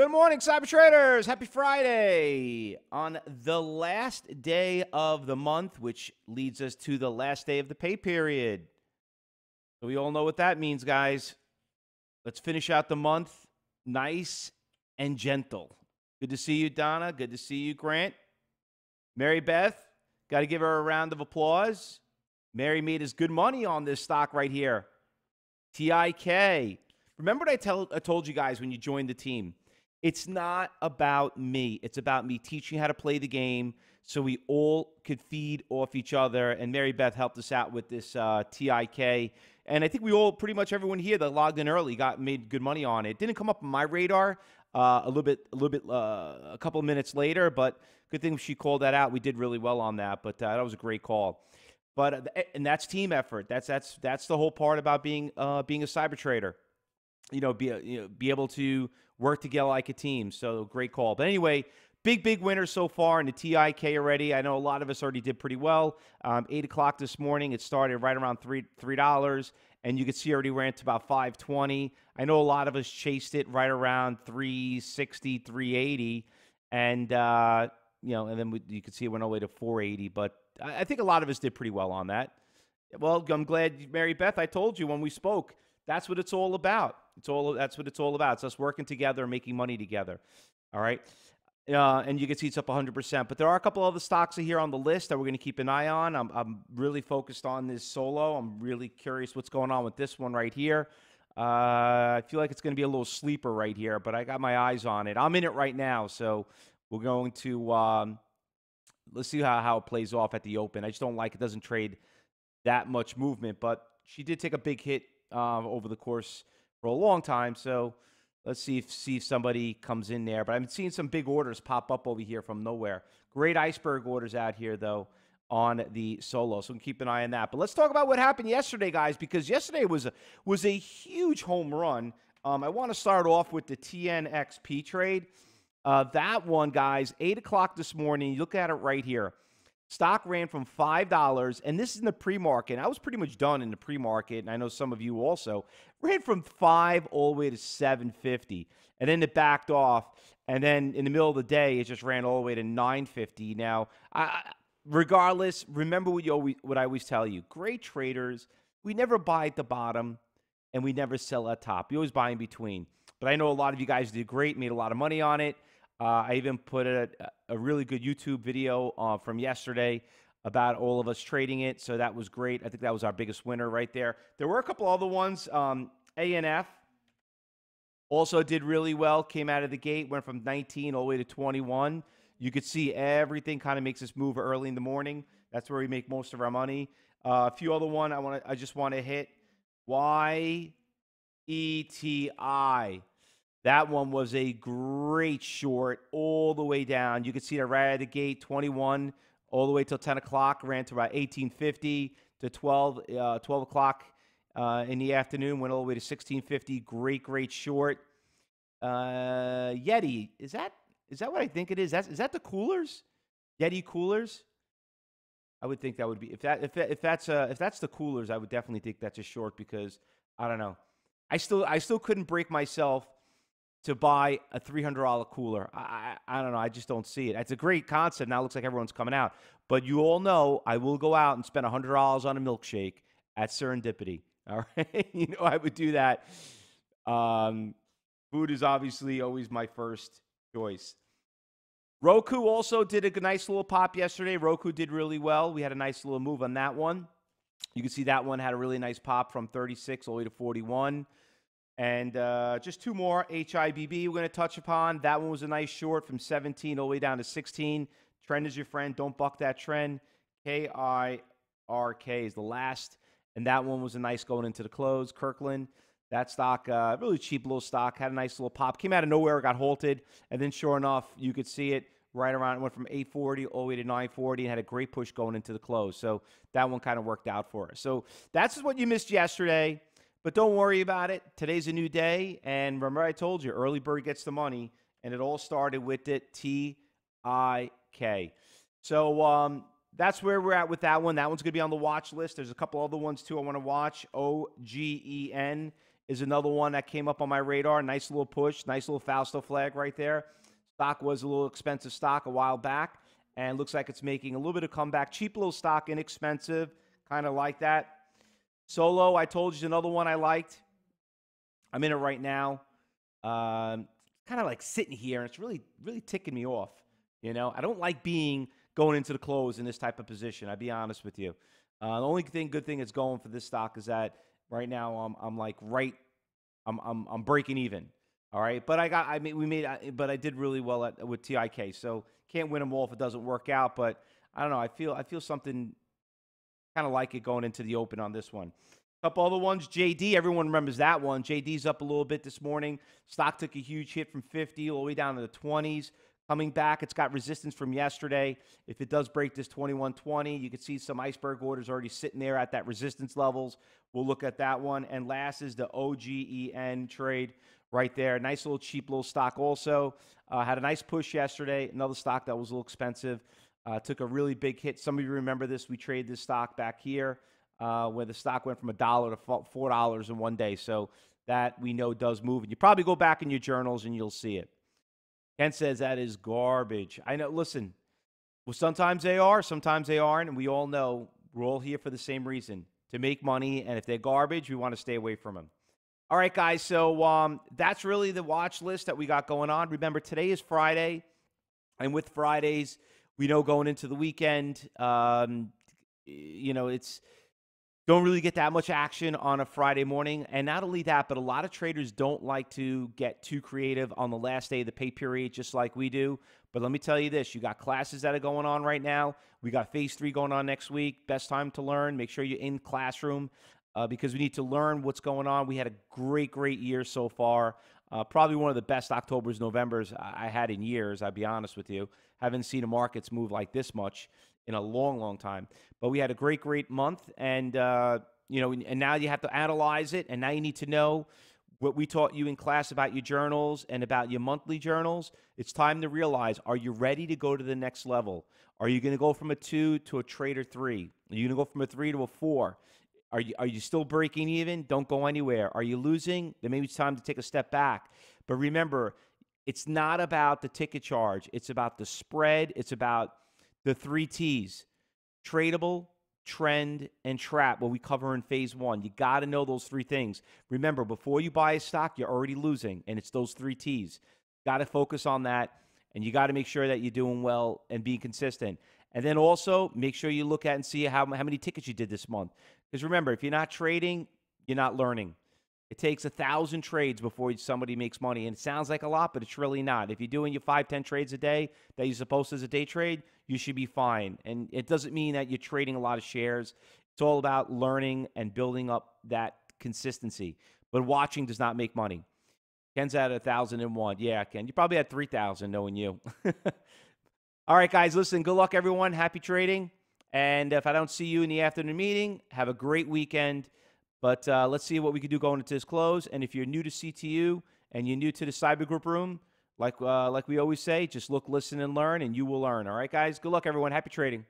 Good morning, Cyber Traders. Happy Friday on the last day of the month, which leads us to the last day of the pay period. So we all know what that means, guys. Let's finish out the month nice and gentle. Good to see you, Donna. Good to see you, Grant. Mary Beth, got to give her a round of applause. Mary made us good money on this stock right here. TIK. Remember what I, tell, I told you guys when you joined the team? It's not about me. It's about me teaching how to play the game so we all could feed off each other. And Mary Beth helped us out with this uh, TIK. And I think we all, pretty much everyone here that logged in early, got made good money on it. Didn't come up on my radar uh, a little bit, a little bit, uh, a couple of minutes later. But good thing she called that out. We did really well on that. But uh, that was a great call. But uh, and that's team effort. That's that's that's the whole part about being uh, being a cyber trader. You know, be you know, be able to work together like a team. So great call. But anyway, big, big winners so far in the TIK already. I know a lot of us already did pretty well. Um, Eight o'clock this morning, it started right around three three dollars, and you can see already ran to about five twenty. I know a lot of us chased it right around 360, 380, and uh, you know, and then we, you can see it went all the way to 480. But I, I think a lot of us did pretty well on that. Well, I'm glad, Mary Beth. I told you when we spoke. That's what it's all about. It's all that's what it's all about. It's us working together and making money together. All right. Uh, and you can see it's up 100%. But there are a couple of other stocks here on the list that we're going to keep an eye on. I'm, I'm really focused on this solo. I'm really curious what's going on with this one right here. Uh, I feel like it's going to be a little sleeper right here, but I got my eyes on it. I'm in it right now, so we're going to um, let's see how, how it plays off at the open. I just don't like it doesn't trade that much movement, but she did take a big hit uh, over the course for a long time. So let's see if see if somebody comes in there. But I'm seeing some big orders pop up over here from nowhere. Great iceberg orders out here though on the solo. So keep an eye on that. But let's talk about what happened yesterday, guys, because yesterday was a, was a huge home run. Um, I want to start off with the TNXP trade. Uh, that one, guys, 8 o'clock this morning. You look at it right here. Stock ran from $5, and this is in the pre market. I was pretty much done in the pre market, and I know some of you also. Ran from 5 all the way to 750 and then it backed off. And then in the middle of the day, it just ran all the way to 950. Now, I, regardless, remember what, you always, what I always tell you great traders, we never buy at the bottom and we never sell at top. We always buy in between. But I know a lot of you guys did great, made a lot of money on it. Uh, I even put a, a, really good YouTube video uh, from yesterday about all of us trading it. So that was great. I think that was our biggest winner right there. There were a couple other ones. Um, ANF also did really well, came out of the gate, went from 19 all the way to 21. You could see everything kind of makes us move early in the morning. That's where we make most of our money. Uh, a few other one I want to I just want to hit Y E T I. That one was a great short all the way down. You can see that right out of the gate, 21 all the way till 10 o'clock, ran to about 1850 to 12, uh, 12 o'clock uh, in the afternoon, went all the way to 1650. Great, great short. Uh, Yeti, is that is that what I think it is? That's, is that the coolers? Yeti coolers? I would think that would be if that if if that's uh if that's the coolers, I would definitely think that's a short because I don't know. I still I still couldn't break myself to buy a $300 cooler. I, I, I don't know. I just don't see it. It's a great concept. Now it looks like everyone's coming out. But you all know I will go out and spend $100 on a milkshake at Serendipity. All right. you know, I would do that. Um, food is obviously always my first choice. Roku also did a nice little pop yesterday. Roku did really well. We had a nice little move on that one. You can see that one had a really nice pop from 36 all the way to 41. And uh, just two more HIBB we're going to touch upon. That one was a nice short from 17 all the way down to 16. Trend is your friend. Don't buck that trend. K I R K is the last. And that one was a nice going into the close. Kirkland, that stock, uh, really cheap little stock, had a nice little pop. Came out of nowhere, got halted. And then sure enough, you could see it right around, it went from 840 all the way to 940 and had a great push going into the close. So that one kind of worked out for us. So that's what you missed yesterday. But don't worry about it. Today's a new day. And remember, I told you, early bird gets the money. And it all started with it T I K. So um, that's where we're at with that one. That one's going to be on the watch list. There's a couple other ones too I want to watch. O G E N is another one that came up on my radar. Nice little push, nice little Fausto flag right there. Stock was a little expensive stock a while back, and looks like it's making a little bit of comeback. Cheap little stock, inexpensive, kind of like that. Solo, I told you, another one I liked. I'm in it right now. Um, kind of like sitting here, and it's really, really ticking me off. You know, I don't like being going into the close in this type of position. I'll be honest with you. Uh, the only thing, good thing that's going for this stock is that right now I'm, I'm like right, I'm, I'm, I'm breaking even. All right, but I got, I mean, we made, but I did really well at with TIK. So can't win them all if it doesn't work out. But I don't know. I feel, I feel something kind of like it going into the open on this one. Couple other ones, JD. Everyone remembers that one. JD's up a little bit this morning. Stock took a huge hit from 50 all the way down to the 20s. Coming back, it's got resistance from yesterday. If it does break this 2120, you can see some iceberg orders already sitting there at that resistance levels. We'll look at that one. And last is the OGEN trade right there. Nice little cheap little stock also. Uh, had a nice push yesterday. Another stock that was a little expensive. Uh, took a really big hit. Some of you remember this. We traded this stock back here uh, where the stock went from a dollar to four dollars in one day. So that we know does move. And you probably go back in your journals and you'll see it. Ken says that is garbage. I know. Listen, well, sometimes they are, sometimes they aren't, and we all know we're all here for the same reason to make money. And if they're garbage, we want to stay away from them. All right, guys. So um, that's really the watch list that we got going on. Remember, today is Friday, and with Fridays, we know going into the weekend, um, you know, it's don't really get that much action on a Friday morning. And not only that, but a lot of traders don't like to get too creative on the last day of the pay period, just like we do. But let me tell you this you got classes that are going on right now. We got phase three going on next week. Best time to learn. Make sure you're in classroom uh, because we need to learn what's going on. We had a great, great year so far. Uh, probably one of the best October's, November's I had in years, I'll be honest with you. Haven't seen the markets move like this much in a long, long time. But we had a great, great month, and uh, you know, and now you have to analyze it, and now you need to know what we taught you in class about your journals and about your monthly journals. It's time to realize: Are you ready to go to the next level? Are you going to go from a two to a trader three? Are you going to go from a three to a four? Are you, are you still breaking even? Don't go anywhere. Are you losing? Then maybe it's time to take a step back. But remember, it's not about the ticket charge. It's about the spread. It's about the three T's tradable, trend, and trap, what we cover in phase one. You got to know those three things. Remember, before you buy a stock, you're already losing, and it's those three T's. Got to focus on that, and you got to make sure that you're doing well and being consistent. And then also make sure you look at and see how, how many tickets you did this month. Because remember, if you're not trading, you're not learning. It takes a thousand trades before somebody makes money. And it sounds like a lot, but it's really not. If you're doing your five, ten trades a day that you're supposed to as a day trade, you should be fine. And it doesn't mean that you're trading a lot of shares. It's all about learning and building up that consistency. But watching does not make money. Ken's at a thousand and one. Yeah, Ken. You probably had three thousand knowing you. all right, guys, listen, good luck everyone. Happy trading. And if I don't see you in the afternoon meeting, have a great weekend. But uh, let's see what we can do going into this close. And if you're new to CTU and you're new to the Cyber Group room, like uh, like we always say, just look, listen, and learn, and you will learn. All right, guys. Good luck, everyone. Happy trading.